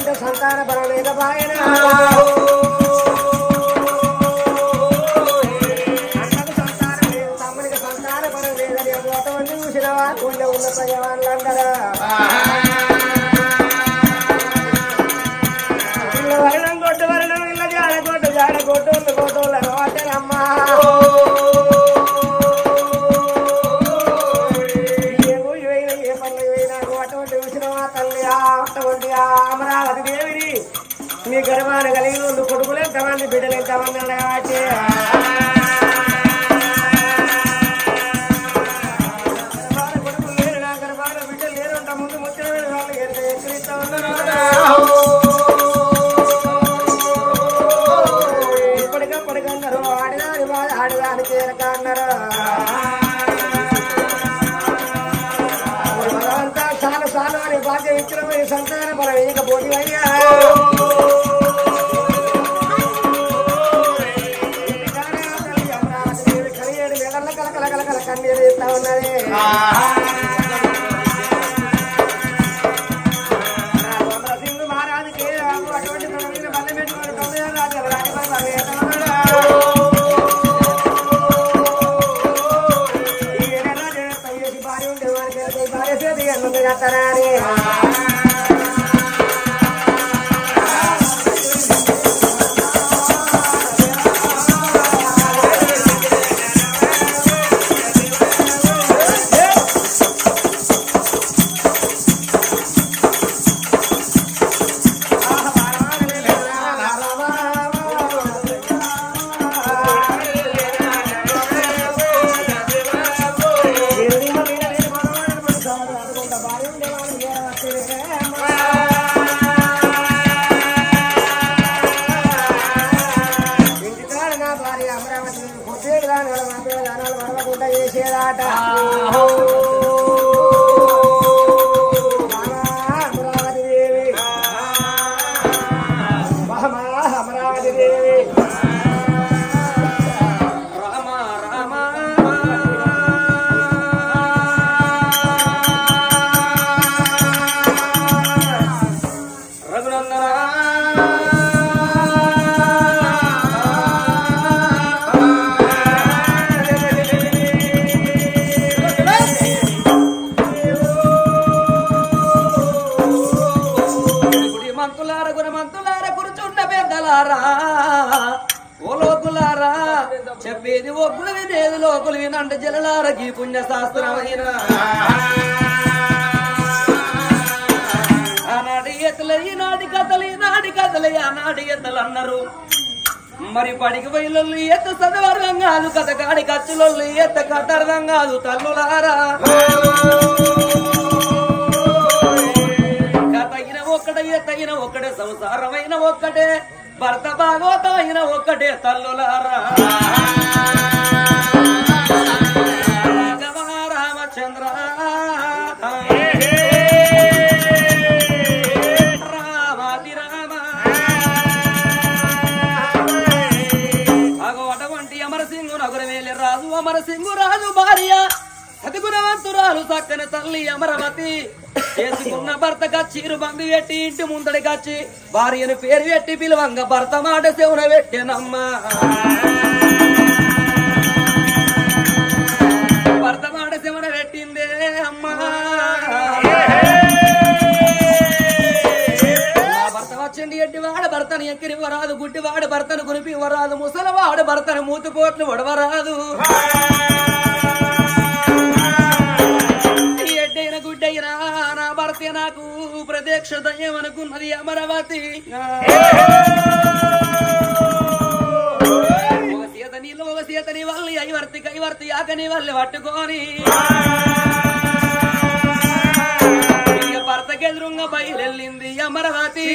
వైకుంఠ సంతాన పరమేద పాయన ముందు ముచ్చిన పైకి భార్య ఉంటే వారికి భార్య చేతి ఎందుకు చేస్తారా దానాలు వడవకుండా చేసేదాట చెప్పేది ఒప్పులు వినేది లోకులు వినండి జలలారకి పుణ్య శాస్త్రమైన ఆనాటి ఎత్తలు ఈనాటి కథలు ఈనాటి కథలు ఆనాటి ఎత్తలు అన్నారు మరి పడికి పోయిలొల్లు ఎత్త చదవర్థం కాదు కథ కాడి ఖర్చులొల్లు ఎత్త కథర్థం కాదు తల్లులారా. అయిన ఒక్కడే ఎత్తగిన ఒక్కడే సంసారమైన ఒక్కటే. భర్త భాగవతమైన ఒక్కటే తల్లులారా. రాఘవ రామచంద్ర రామాది రామ. అగో అటువంటి అమరసింగు నగరవేలి రాజు అమరసింగు రాజు భార్య. సతిగుణవంతురాలు చక్కని తల్లి అమరవతి. చేసుకున్న భర్త కచ్చీరు బంది పెట్టి ఇంటి ముందడి కచ్చి భార్యను పేరు పెట్టి పిలువంగ భర్త మాట శవున పెట్టినమ్మ. భర్త మాట శవున పెట్టిందే అమ్మా. వచ్చింది ఎడ్డివాడు భర్తను ఎక్కిరివ్వరాదు గుడ్డివాడు భర్తను కురిపివ్వరాదు ముసలవాడు భర్తను మూతుపోట్లు వడవరాదు ఈ గుడ్డైన నా భర్త నాకు ప్రత్యక్ష దయ్యం అనుకున్నది అమరావతి ఒక సీతని వల్లి ఐవర్తి కైవర్తి ఆకని వల్లి పట్టుకొని. ఇక భర్తకెదురుంగ బయలెళ్ళింది అమరావతి.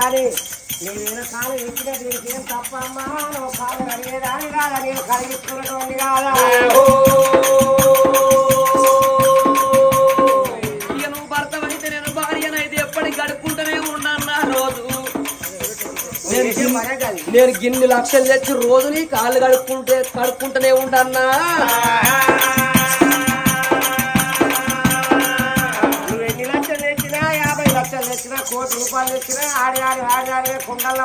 అని నేను కాలు ఎక్కిన దీనికి ఏం తప్పమ్మా నువ్వు కాలు అడిగేదాని కాదా నేను కలిగిస్తున్నటువంటి కాదా నేను గిన్ని- లక్షలు తెచ్చి రోజు నీ కాళ్ళు కడుక్కుంటే కడుక్కుంటూనే ఉంటానా లక్షలు తెచ్చినా కోటి రూపాయలు తెచ్చినా ఆడి ఆడి ఆడి ఆడి కుండల్లో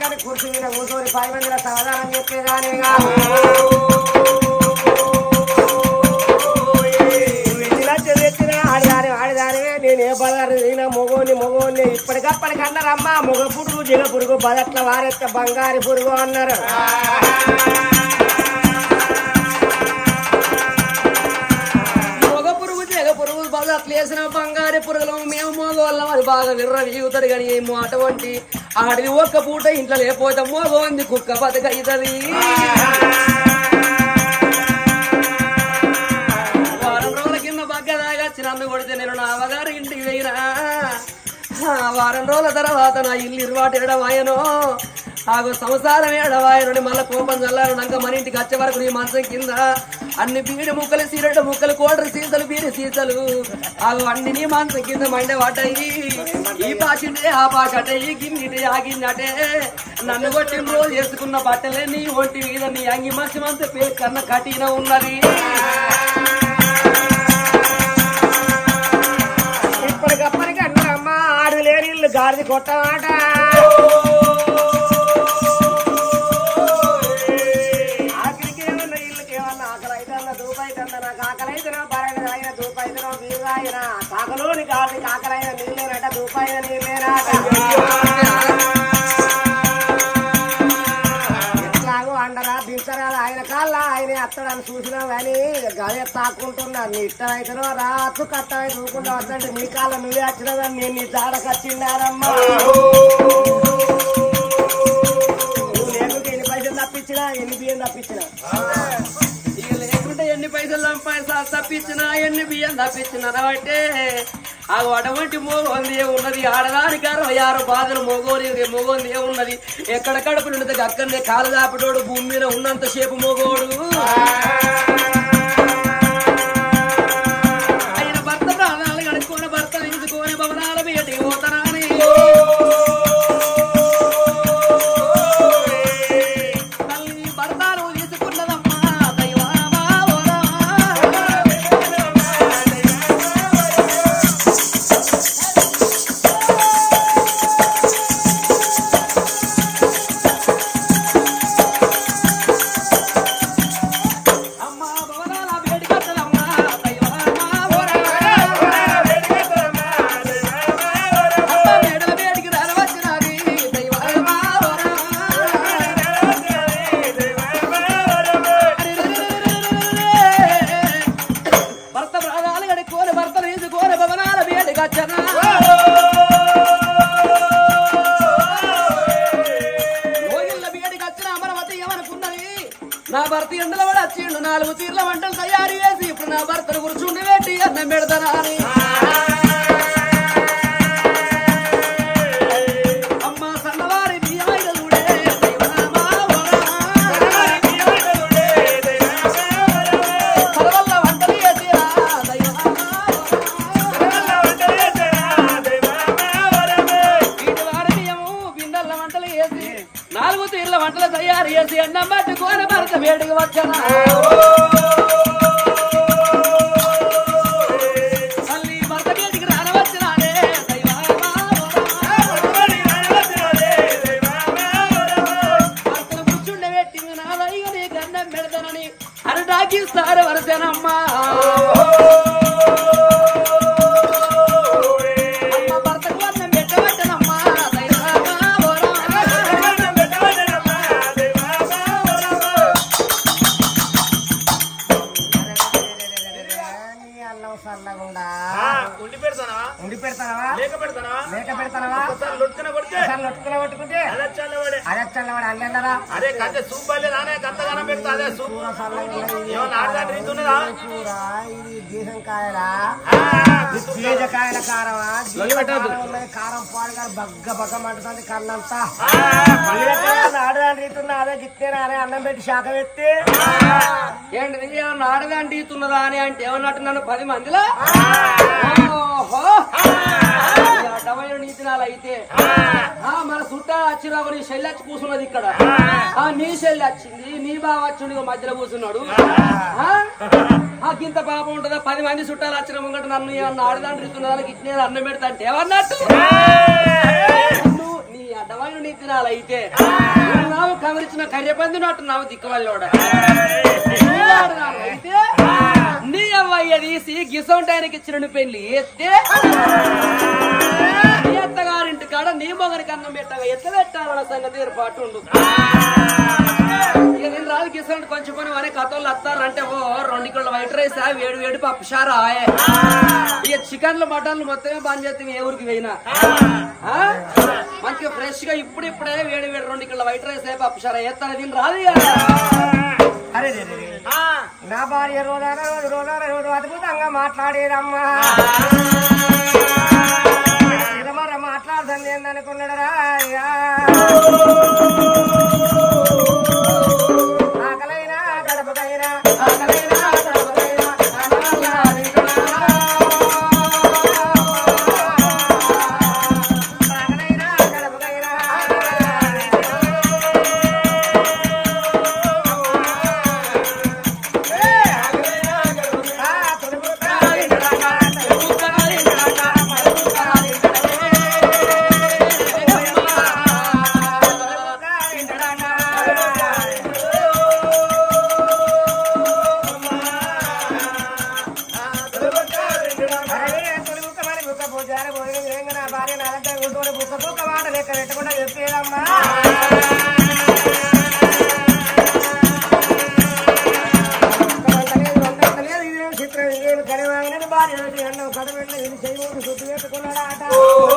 కానీ కుర్చీ మీద కూర్చొని పది మందిలో సమాధానం చెప్పేదానే కాదు. నేను ఏ బజారు తినా మొగోని మొగోని ఇప్పటికప్పటికి అన్నారమ్మా మొగ పురుగు జిగ పురుగు బదట్ల వారెత్త బంగారు పురుగు అన్నారు. పురుగు అట్లా వేసిన బంగారు పురుగులు మేము మోగవాళ్ళం అది బాగా విర్ర కానీ ఏమో అటువంటి ఆడిది ఒక్క పూట ఇంట్లో లేకపోతే మోగ కుక్క బతకైతుంది. వారం రోజుల కింద బగ్గదాగా దాగచ్చి కొడితే నేను నా అవగారు ఇంటికి పోయినా. వారం రోజుల తర్వాత నా ఇల్లు ఇరువాటు ఎడవాయనో ఆగో సంసారం ఏడవాయనుడి మళ్ళా కోపం చల్లారునాక మన ఇంటికి వచ్చే వరకు నీ మంచం కింద అన్ని బీడి ముక్కలు సిరట ముక్కలు కోడరు సీసలు బీడి సీసలు. ఆగో అన్ని నీ మంచం కింద మండే వాటయి ఈ పాచింటే ఆ పాష అటయ్యి ఈ ఆగిందటే నన్ను కొట్టిన రోజు వేసుకున్న బట్టలే నీ ఒంటి మీద నీ అంగి మంచి మంత పేరు కన్న కఠిన ఉన్నది. ఇప్పటికప్పటికి అన్నారమ్మా ఆడు లేని ఇల్లు గారిది కొట్టమాట. కాకలోని అయిన నీళ్ళేనట దూపైన నీళ్ళేనట ఎట్లాగో అండరా దించరాలు ఆయన కాళ్ళ ఆయన అత్తడని చూసినా కానీ గదే తాకుంటున్నా. నీ ఇష్టం రాత్రు కట్టమై చూకుండా వద్దంటే నీ కాళ్ళ నువ్వే వచ్చినదని నేను నీ జాడకచ్చిన్నారమ్మా నువ్వు లేకుంటే ఎన్ని పైసలు తప్పించినా ఎన్ని బియ్యం తప్పించినా? ఇక లేకుంటే ఎన్ని పైసలు తప్పించినా ఎన్ని బియ్యం తప్పించినా అంటే ఆ అటువంటి మోగోంది ఉన్నది? ఆడదానికి అరవై ఆరు బాధలు మోగోని మోగోంది ఉన్నది? ఎక్కడ కడుపు నిండితే అక్కడనే కాలు దాపటోడు భూమి మీద ఉన్నంత సేపు మోగోడు. అమరవతి ఏమనుకున్నది నా భర్త ఎందులో కూడా వచ్చిండు? నాలుగు తీర్ల వంటలు తయారు చేసి ఇప్పుడు నా భర్తను కూర్చుండి పెట్టి అన్నం పెడతానా అని ఆ, ఉండి పెడతానా ఉండి పెడతావా లేక పెడతానా లేక ఒకసారి లొట్టుకున కొడితే లొట్టుకుని కొట్టుకుంటే అదే చల్లవాడే అదే చల్లవాడు అల్లెందరా అదే కంటే సూప్ బాలేదు అనే గంతగానం పెడతా అదే సూప్. ఇది దేశం కాయలా కారమా కారం పాలు బగ్గ బగ్గ మంటుతుంది కన్నంతా. ఆడదాని రీతున్నా అదే గిత్తేనా? అన్నం పెట్టి శాఖ పెట్టి. ఆడదాంటి ఇస్తున్నదా అని అంటే ఏమన్నట్టు నన్ను పది మందిలో? ఈ అడ్డమైన నీతినాలు అయితే ఆ, మన చుట్టాలు వచ్చిరావు నీ శల్లి వచ్చి కూర్చున్నది ఇక్కడ ఆ నీ శల్లి వచ్చింది నీ బావ వచ్చిండు మధ్యలో కూర్చున్నాడు గింత పాపం ఉంటుందా? పది మంది చుట్టాలు వచ్చిన ముంగట నన్ను ఏమన్నా ఆడదాంటి ఇస్తున్నదా ఇట్నే అన్నం పెడతా అంటే ఏమన్నట్టు నీ అడ్డమైన నీతినాలు అయితే నావు కమరించిన కర్రెపందినట్టు నావు దిక్కువల్లోడ. అయితే నీ అవ్వయ్య తీసి గిసొంటానికి ఇచ్చిన పెళ్ళి ఎత్తే నీ ఒకరికి అన్నం పెట్టాక ఎత్త పెట్టాలన్న సంగతి ఏర్పాటు ఉండు. ఇక నేను రాదు గిసంటి కొంచెం పని అనే కథలు వస్తారంటే ఓ రెండు కిలో వైట్ రైస్ ఆ వేడి వేడి పప్పు షారా ఇక చికెన్లు మటన్లు మొత్తమే బంద్ చేస్తాం ఏ ఊరికి పోయినా? ఆ? మంచిగా ఫ్రెష్గా ఇప్పుడు ఇప్పుడే వేడి వేడి రెండు కిలో వైట్ రైస్ ఏ పప్పు షారా ఎత్తాను దీని రాదు ఇక. అరే నా భార్య రోజాన రోజు రోజు అద్భుతంగా మాట్లాడేదమ్మా. మాట్లాడుతుంది కరివాగనని భార్య కథ వెళ్ళి ఇది చేయమని శుద్ధి పెట్టుకున్నాడాట చేయమూసి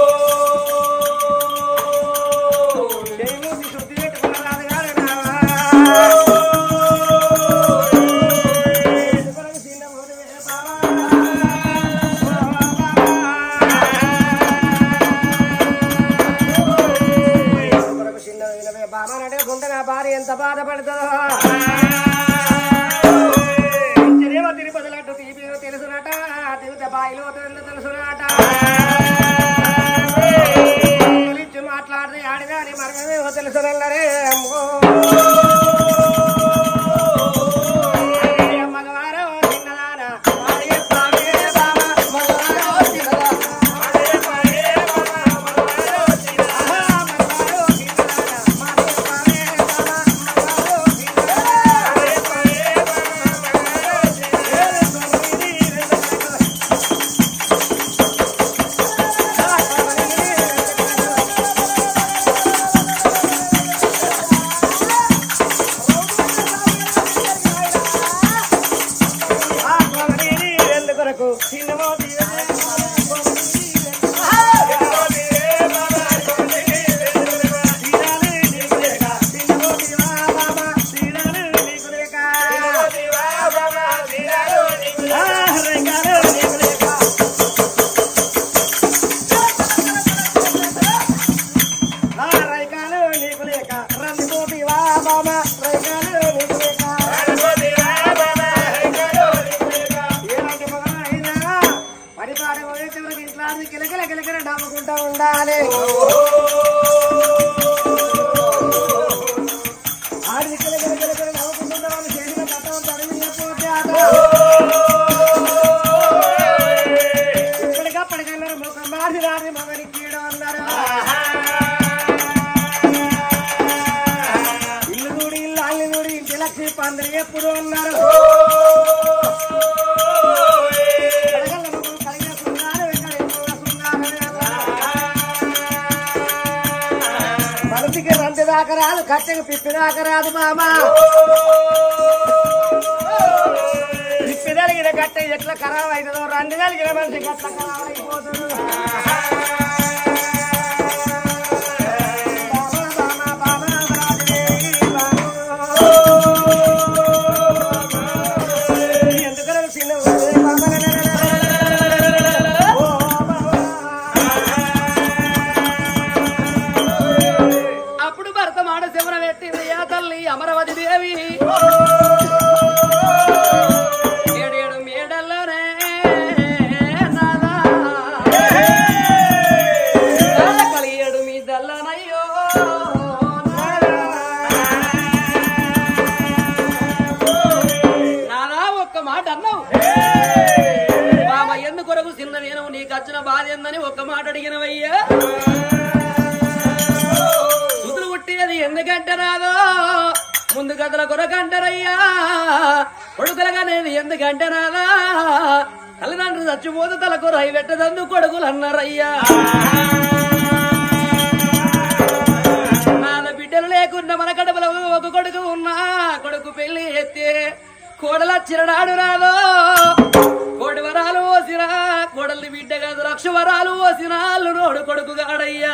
శృంగారమే అన్నారు. మనసుకి రంది దాకా కట్టెకి పిప్పి దాకరాదు మామా పిప్పి కలిగిన కట్టె ఎట్లా ఖరాబ్ అవుతుందో రంది కలిగిన మనిషికి ఎట్లా ఖరాబ్ అయిపోతుంది లేదు ఎందుకంటే నానా తల్లిదండ్రులు చచ్చిపోతే తలకు రై పెట్టదందు కొడుకులు అన్నారయ్యా నాన్న బిడ్డలు లేకుండా మన కడుపులో ఒక కొడుకు ఉన్నా కొడుకు పెళ్ళి ఎత్తే కోడల చిరనాడు రాదో? కోడి వరాలు పోసినా కోడల్ని బిడ్డ కాదు లక్ష వరాలు పోసిన నోడు కొడుకు గాడయ్యా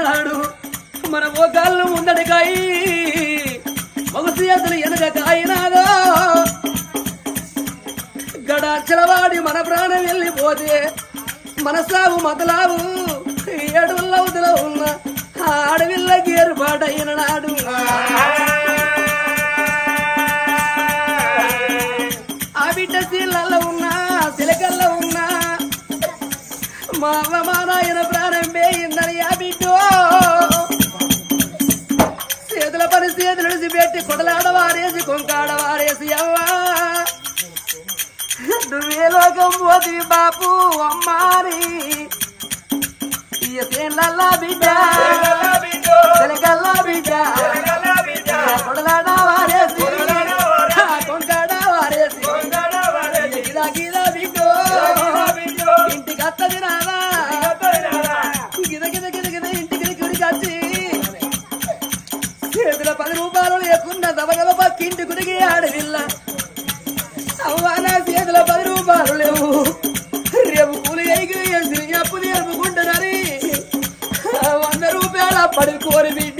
బతికిన మన మోకాళ్ళు ముందడి కాయి. మగసి అసలు వెనక కాయినాదో గడాచలవాడి మన ప్రాణం వెళ్ళిపోతే మనసావు మొదలావు ఏడుల్లవుదల ఉన్న ఆ అడవిల్ల నాడు. ఆ బిడ్డ శీలలో ఉన్నా సిలకల్లో ఉన్నా మా అమ్మ మా నాయన ప్రాణం పోతివి బాపు అమ్మారి. బిడ్డ. బిడ్డ. రూపాయలు లేవు రేపు కూలి అయికి వేసి అప్పు తీర్పుకుంటున్నది వంద రూపాయల పడి కోరి బిడ్డ